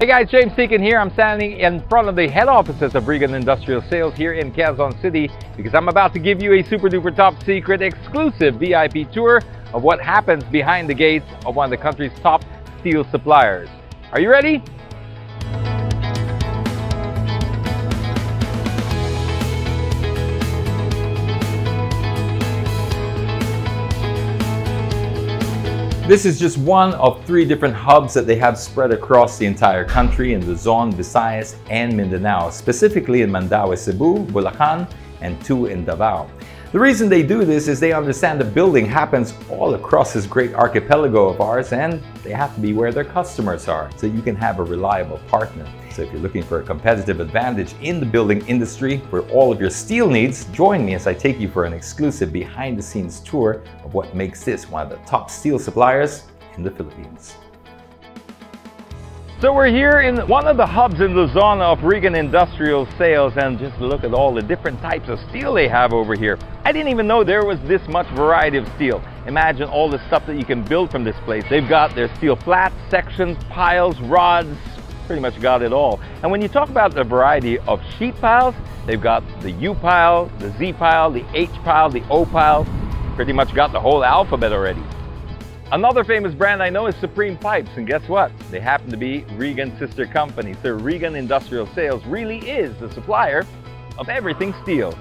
Hey guys, James Deakin here. I'm standing in front of the head offices of Regan Industrial Sales here in Quezon City because I'm about to give you a super duper top secret exclusive VIP tour of what happens behind the gates of one of the country's top steel suppliers. Are you ready? This is just one of three different hubs that they have spread across the entire country in Luzon, Visayas, and Mindanao, specifically in Mandaue, Cebu, Bulacan, and two in Davao. The reason they do this is they understand the building happens all across this great archipelago of ours and they have to be where their customers are so you can have a reliable partner. So if you're looking for a competitive advantage in the building industry for all of your steel needs, join me as I take you for an exclusive behind the scenes tour of what makes this one of the top steel suppliers in the Philippines. So we're here in one of the hubs in Luzon of Regan Industrial Sales and just look at all the different types of steel they have over here. I didn't even know there was this much variety of steel. Imagine all the stuff that you can build from this place. They've got their steel flats, sections, piles, rods, pretty much got it all. And when you talk about the variety of sheet piles, they've got the U pile, the Z pile, the H pile, the O pile, pretty much got the whole alphabet already. Another famous brand I know is Supreme Pipes, and guess what? They happen to be Regan's sister company. So Regan Industrial Sales really is the supplier of everything steel.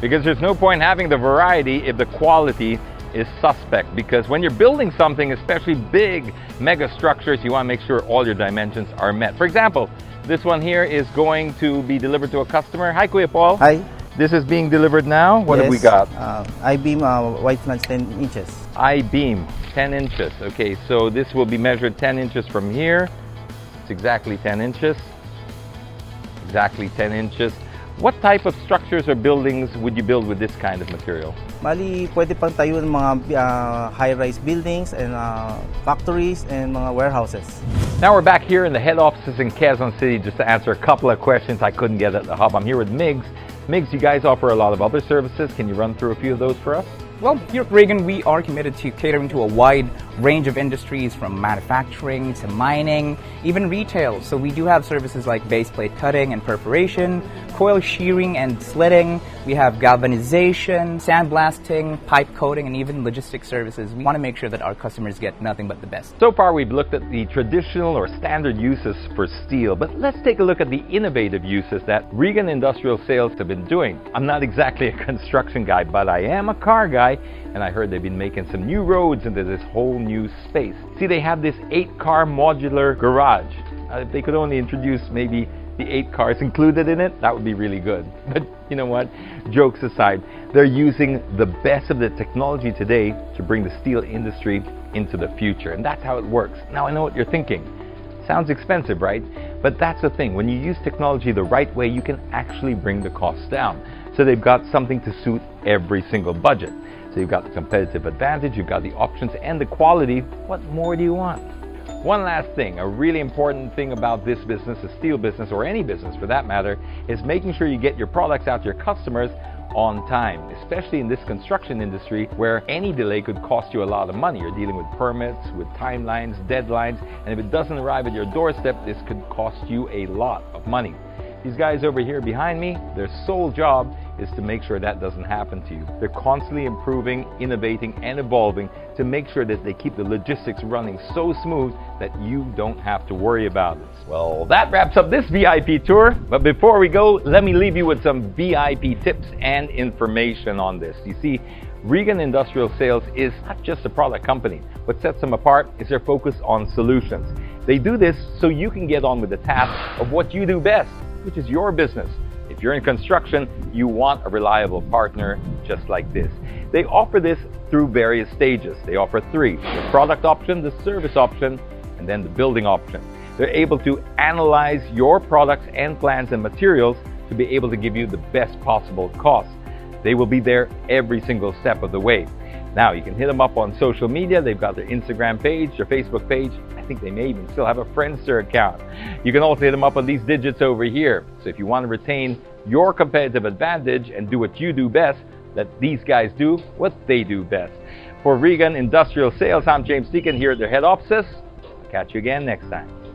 Because there's no point having the variety if the quality is suspect because when you're building something, especially big mega structures, you want to make sure all your dimensions are met. For example, this one here is going to be delivered to a customer. Hi, Kuya Paul. Hi. This is being delivered now. What yes, have we got? Uh, I-beam uh, wide flange 10 inches. I-beam 10 inches. Okay, so this will be measured 10 inches from here. It's exactly 10 inches. Exactly 10 inches. What type of structures or buildings would you build with this kind of material? Mali, pwede pang tayo ng mga uh, high-rise buildings and uh, factories and mga warehouses. Now we're back here in the head offices in Quezon City just to answer a couple of questions I couldn't get at the hub. I'm here with Migs. Migs, you guys offer a lot of other services. Can you run through a few of those for us? Well, here at Regan, we are committed to catering to a wide range of industries from manufacturing to mining, even retail. So we do have services like base plate cutting and perforation, coil shearing and slitting. We have galvanization, sandblasting, pipe coating, and even logistics services. We want to make sure that our customers get nothing but the best. So far, we've looked at the traditional or standard uses for steel, but let's take a look at the innovative uses that Regan Industrial Sales have been doing. I'm not exactly a construction guy, but I am a car guy, and I heard they've been making some new roads into this whole new space. See, they have this eight car modular garage. Uh, if they could only introduce maybe the eight cars included in it, that would be really good. But you know what? Jokes aside, they're using the best of the technology today to bring the steel industry into the future. And that's how it works. Now I know what you're thinking. Sounds expensive, right? But that's the thing. When you use technology the right way, you can actually bring the costs down. So they've got something to suit every single budget. So you've got the competitive advantage, you've got the options and the quality. What more do you want? One last thing, a really important thing about this business, the steel business, or any business for that matter, is making sure you get your products out to your customers on time, especially in this construction industry where any delay could cost you a lot of money. You're dealing with permits, with timelines, deadlines, and if it doesn't arrive at your doorstep, this could cost you a lot of money. These guys over here behind me, their sole job is to make sure that doesn't happen to you. They're constantly improving, innovating, and evolving to make sure that they keep the logistics running so smooth that you don't have to worry about it. Well, that wraps up this VIP tour. But before we go, let me leave you with some VIP tips and information on this. You see, Regan Industrial Sales is not just a product company. What sets them apart is their focus on solutions. They do this so you can get on with the task of what you do best, which is your business. If you're in construction, you want a reliable partner just like this. They offer this through various stages. They offer three, the product option, the service option, and then the building option. They're able to analyze your products and plans and materials to be able to give you the best possible cost. They will be there every single step of the way. Now, you can hit them up on social media. They've got their Instagram page, their Facebook page. I think they may even still have a Friendster account. You can also hit them up on these digits over here. So if you want to retain your competitive advantage and do what you do best, let these guys do what they do best. For Regan Industrial Sales, I'm James Deakin here at their head offices. Catch you again next time.